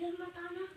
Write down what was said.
Tignan mata na.